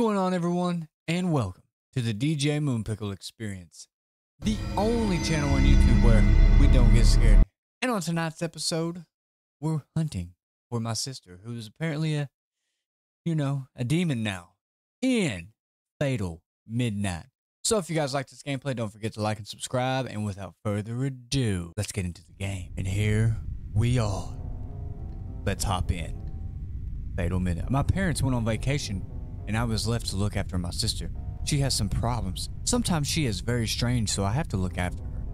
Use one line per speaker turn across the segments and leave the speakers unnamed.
going on, everyone? And welcome to the DJ Moonpickle Experience, the only channel on YouTube where we don't get scared. And on tonight's episode, we're hunting for my sister, who is apparently a, you know, a demon now in Fatal Midnight. So if you guys like this gameplay, don't forget to like and subscribe. And without further ado, let's get into the game. And here we are. Let's hop in. Fatal Midnight. My parents went on vacation and I was left to look after my sister. She has some problems. Sometimes she is very strange, so I have to look after her.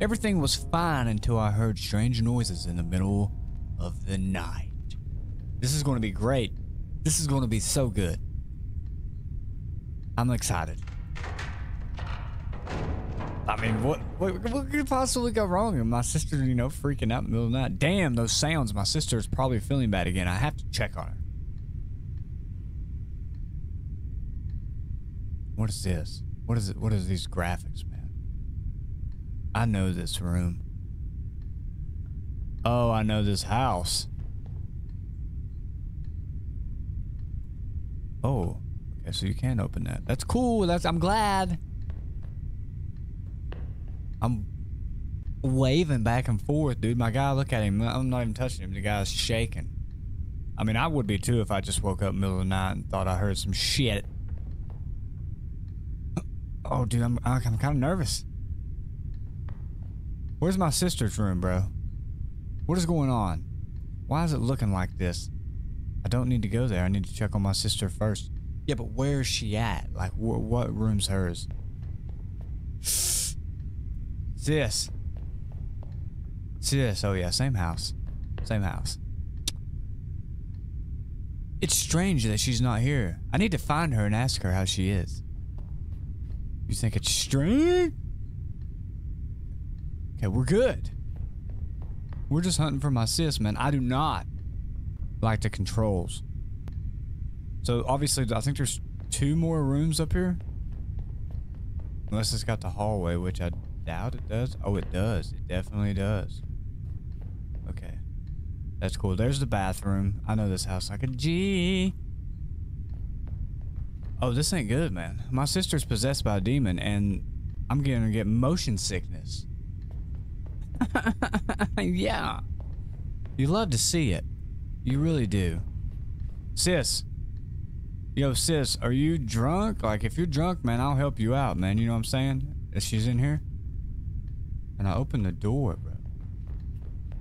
Everything was fine until I heard strange noises in the middle of the night. This is going to be great. This is going to be so good. I'm excited. I mean, what, what what could possibly go wrong? And my sister, you know, freaking out in the middle of the night. Damn, those sounds. My sister is probably feeling bad again. I have to check on her. What is this? What is it? What is these graphics, man? I know this room. Oh, I know this house. Oh, okay, so you can open that. That's cool. That's I'm glad. I'm waving back and forth, dude. My guy, look at him. I'm not even touching him. The guy's shaking. I mean, I would be too if I just woke up middle of the night and thought I heard some shit. Oh, dude, I'm I'm kind of nervous. Where's my sister's room, bro? What is going on? Why is it looking like this? I don't need to go there. I need to check on my sister first. Yeah, but where is she at? Like, wh what room's hers? Sis. Sis. Oh, yeah, same house. Same house. It's strange that she's not here. I need to find her and ask her how she is. You think it's strange? Okay, we're good. We're just hunting for my sis, man. I do not like the controls. So obviously, I think there's two more rooms up here. Unless it's got the hallway, which I doubt it does. Oh, it does. It definitely does. Okay. That's cool. There's the bathroom. I know this house like a G. Oh, this ain't good, man. My sister's possessed by a demon, and I'm gonna get motion sickness. yeah. You love to see it. You really do. Sis. Yo, sis, are you drunk? Like, if you're drunk, man, I'll help you out, man. You know what I'm saying? If she's in here. And I open the door, bro.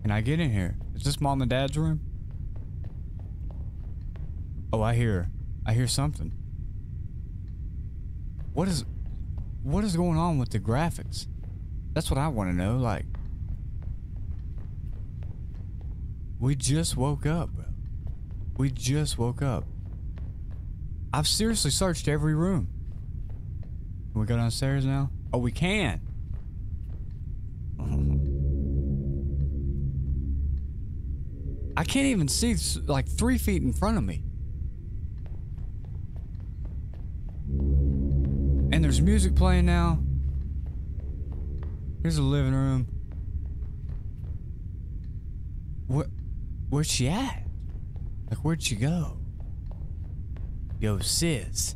Can I get in here? Is this mom and dad's room? Oh, I hear. I hear something. What is... What is going on with the graphics? That's what I want to know, like... We just woke up. We just woke up. I've seriously searched every room. Can we go downstairs now? Oh, we can. I can't even see like three feet in front of me. And there's music playing now. Here's the living room. What? Where's she at? Like, where'd she go? Yo, sis.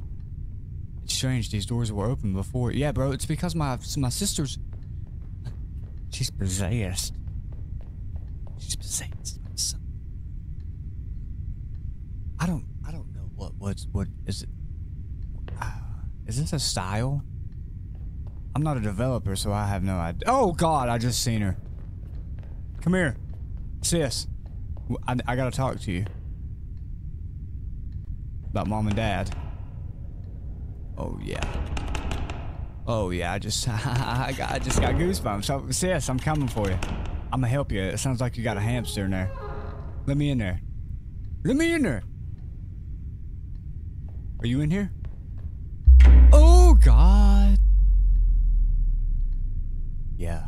It's strange these doors were open before. Yeah, bro, it's because my my sister's... She's possessed. She's possessed. I don't, I don't know what, what's, what, is it? Is this a style? I'm not a developer, so I have no idea. Oh, God, I just seen her. Come here. Sis. I, I gotta talk to you. About mom and dad. Oh, yeah. Oh, yeah, I just, I, got, I just got goosebumps. Sis, I'm coming for you. I'm gonna help you. It sounds like you got a hamster in there. Let me in there. Let me in there. Are you in here? Oh, God. Yeah.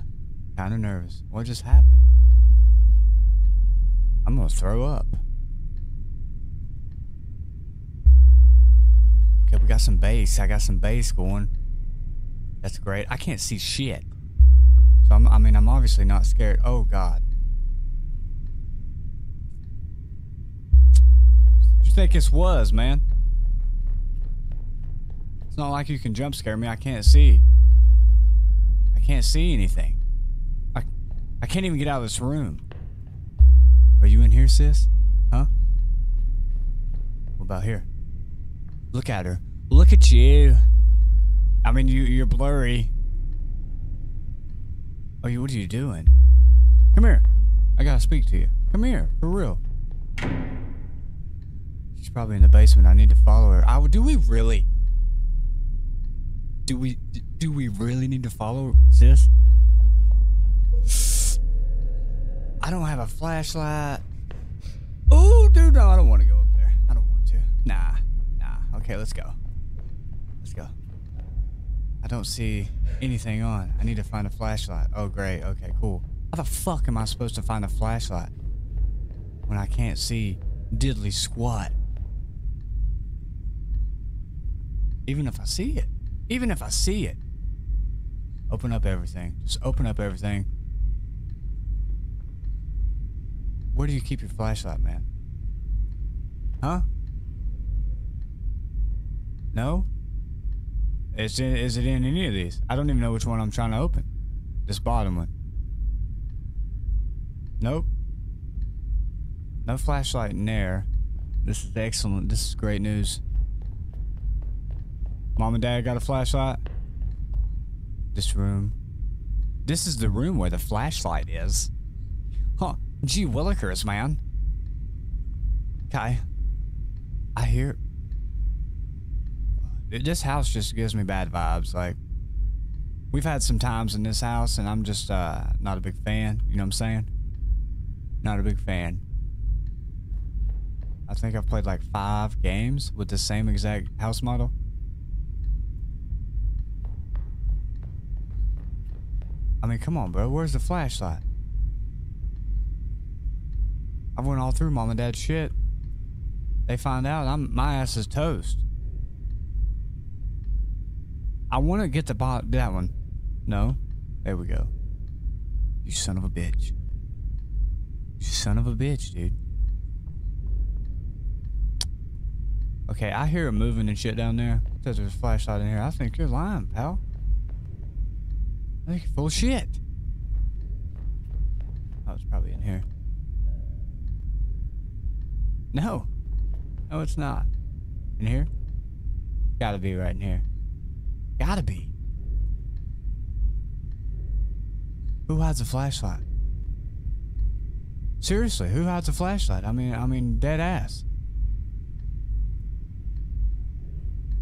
Kind of nervous. What just happened? I'm gonna throw up. Okay, we got some bass. I got some bass going. That's great. I can't see shit. So, I'm, I mean, I'm obviously not scared. Oh, God. You think this was, man? It's not like you can jump scare me. I can't see. I can't see anything. I, I can't even get out of this room. Are you in here, sis? Huh? What about here? Look at her. Look at you. I mean, you, you're blurry. Oh, you, what are you doing? Come here. I gotta speak to you. Come here, for real. She's probably in the basement. I need to follow her. I, do we really? Do we do we really need to follow sis? I don't have a flashlight. Oh, dude, no, I don't want to go up there. I don't want to. Nah, nah. Okay, let's go. Let's go. I don't see anything on. I need to find a flashlight. Oh, great. Okay, cool. How the fuck am I supposed to find a flashlight when I can't see diddly squat? Even if I see it. Even if I see it. Open up everything. Just open up everything. Where do you keep your flashlight, man? Huh? No? Is it, is it in any of these? I don't even know which one I'm trying to open. This bottom one. Nope. No flashlight in there. This is excellent. This is great news. Mom and Dad got a flashlight? This room. This is the room where the flashlight is. Huh. Gee willikers, man. Okay. I hear this house just gives me bad vibes. Like, we've had some times in this house, and I'm just uh, not a big fan. You know what I'm saying? Not a big fan. I think I've played like five games with the same exact house model. I mean, come on, bro. Where's the flashlight? I went all through mom and dad's shit. They find out I'm my ass is toast. I want to get the bot that one. No. There we go. You son of a bitch. You son of a bitch, dude. Okay, I hear it moving and shit down there. Says there's a flashlight in here. I think you're lying, pal. I full shit. Oh, it's probably in here. No. No, it's not. In here? Gotta be right in here. Gotta be. Who has a flashlight? Seriously, who has a flashlight? I mean, I mean, dead ass.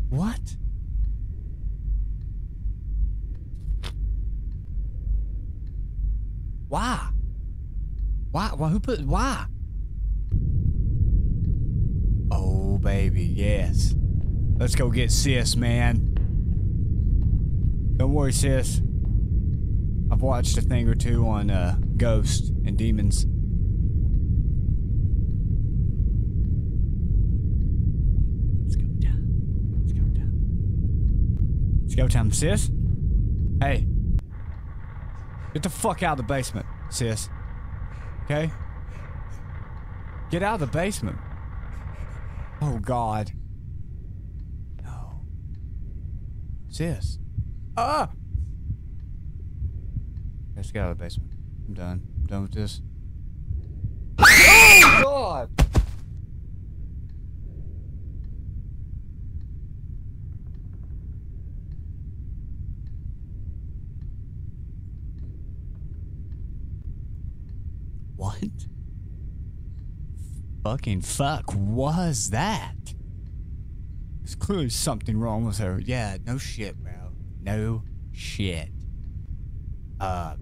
What? Why? Why? Why? Who put? Why? Oh, baby, yes. Let's go get sis, man. Don't worry, sis. I've watched a thing or two on uh, ghosts and demons. Go down. Let's go go time, sis. Hey. Get the fuck out of the basement, sis. Okay? Get out of the basement. Oh, God. No. Sis. Ah! Let's get out of the basement. I'm done. I'm done with this. oh, God! What? Fucking fuck was that? There's clearly something wrong with her. Yeah, no shit, bro. No shit. Uh,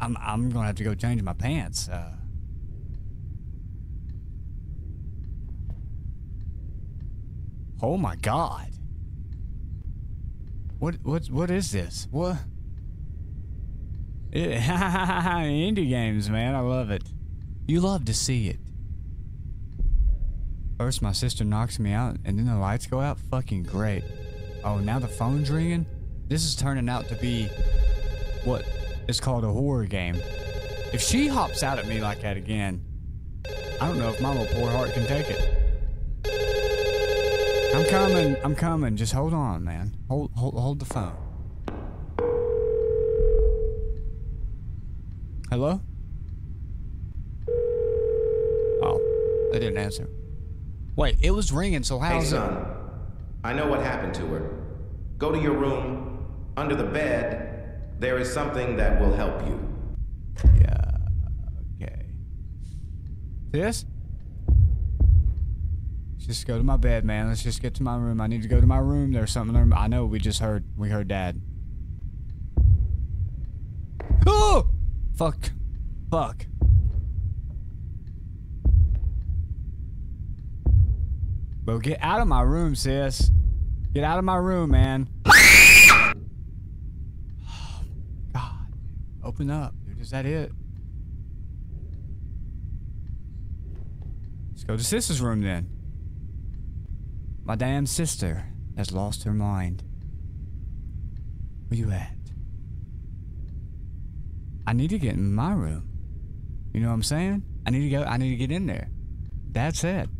I'm I'm gonna have to go change my pants. Uh, oh my god. What what what is this? What? Indie games, man. I love it. You love to see it. First, my sister knocks me out, and then the lights go out. Fucking great. Oh, now the phone's ringing? This is turning out to be what is called a horror game. If she hops out at me like that again, I don't know if my little poor heart can take it. I'm coming. I'm coming. Just hold on, man. Hold, hold, hold the phone. Hello? Oh, they didn't answer. Wait, it was ringing, so
Hey,
how's it?
son. I know what happened to her. Go to your room. Under the bed, there is something that will help you.
Yeah. Okay. This? Just go to my bed, man. Let's just get to my room. I need to go to my room. There's something there. I know we just heard. We heard dad. Oh! Fuck. Fuck. Bro, get out of my room, sis. Get out of my room, man. God. Open up, dude. Is that it? Let's go to sister's room then. My damn sister has lost her mind. Where you at? I need to get in my room. You know what I'm saying? I need to go. I need to get in there. That's it.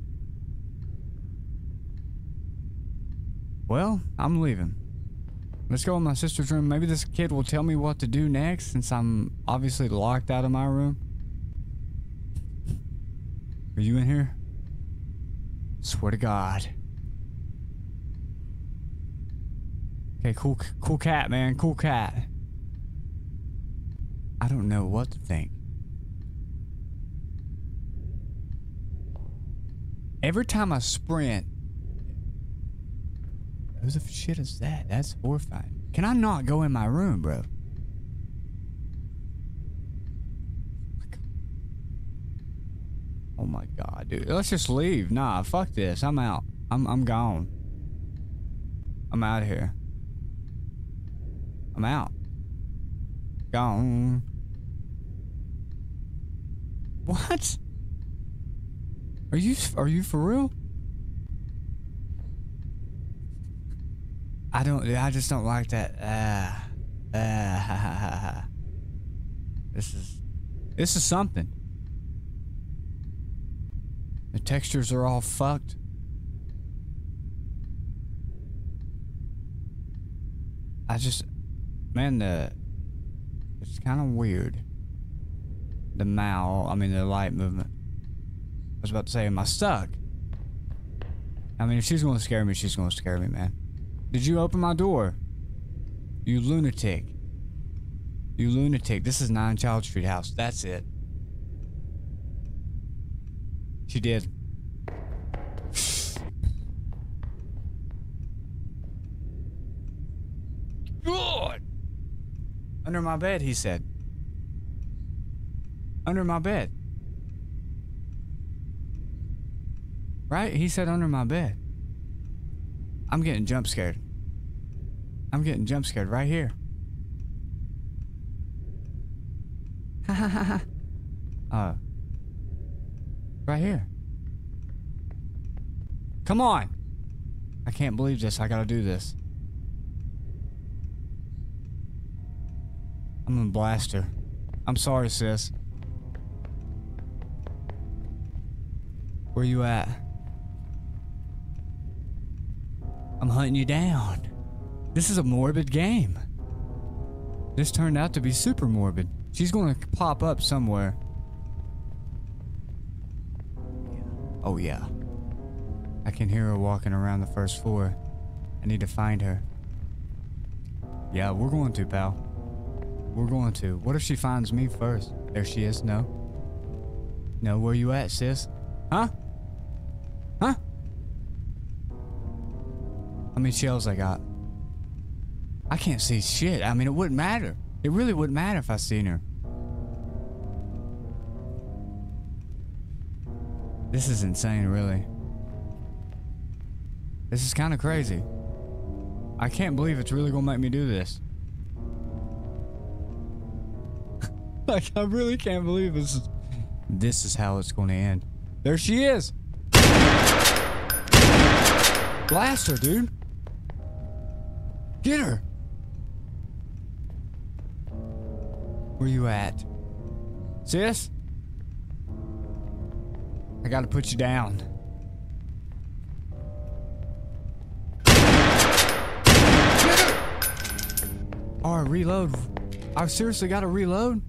Well, I'm leaving. Let's go in my sister's room. Maybe this kid will tell me what to do next since I'm obviously locked out of my room. Are you in here? Swear to God. Okay, cool, cool cat, man. Cool cat. I don't know what to think. Every time I sprint, who the shit is that? That's horrifying. Can I not go in my room, bro? Oh my god, dude. Let's just leave. Nah, fuck this. I'm out. I'm I'm gone. I'm out of here. I'm out. Gone. What? Are you are you for real? I don't. I just don't like that. Ah, ah, this is this is something. The textures are all fucked. I just, man, the it's kind of weird. The mal, I mean the light movement. I was about to say, am I stuck? I mean, if she's gonna scare me, she's gonna scare me, man. Did you open my door? You lunatic. You lunatic. This is 9 Child Street House. That's it. She did. Under my bed, he said. Under my bed. Right? He said under my bed. I'm getting jump scared. I'm getting jump scared right here. Ha ha ha ha. Uh. Right here. Come on. I can't believe this. I gotta do this. I'm gonna blast her. I'm sorry, sis. Where you at? I'm hunting you down. This is a morbid game. This turned out to be super morbid. She's gonna pop up somewhere. Oh yeah. I can hear her walking around the first floor. I need to find her. Yeah, we're going to, pal. We're going to. What if she finds me first? There she is. No. No, where you at, sis? Huh? Huh? How many shells I got? I can't see shit. I mean, it wouldn't matter. It really wouldn't matter if I seen her. This is insane, really. This is kind of crazy. I can't believe it's really gonna make me do this. like, I really can't believe this is... This is how it's gonna end. There she is! Blast her, dude! Get her! Where you at? Sis? I gotta put you down. Alright, oh, reload. I seriously gotta reload?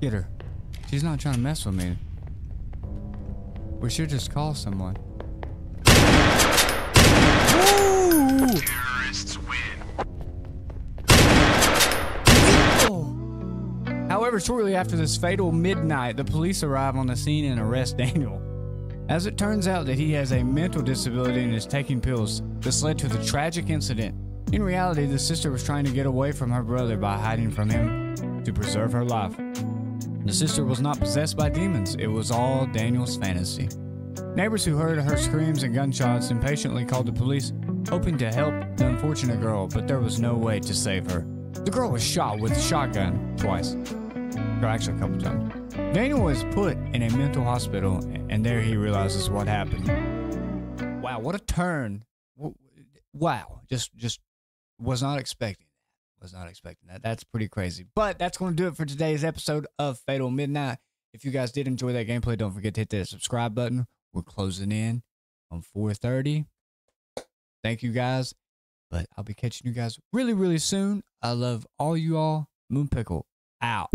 Get her. She's not trying to mess with me. We should just call someone. Ooh! However, shortly after this fatal midnight, the police arrive on the scene and arrest Daniel. As it turns out that he has a mental disability and is taking pills, this led to the tragic incident. In reality, the sister was trying to get away from her brother by hiding from him to preserve her life. The sister was not possessed by demons, it was all Daniel's fantasy. Neighbors who heard her screams and gunshots impatiently called the police, hoping to help the unfortunate girl, but there was no way to save her. The girl was shot with a shotgun twice, or actually a couple times. Daniel was put in a mental hospital, and there he realizes what happened. Wow, what a turn! Wow, just just was not expecting that. Was not expecting that. That's pretty crazy. But that's going to do it for today's episode of Fatal Midnight. If you guys did enjoy that gameplay, don't forget to hit that subscribe button. We're closing in on 4:30. Thank you guys. But I'll be catching you guys really, really soon. I love all you all. Moon Pickle out.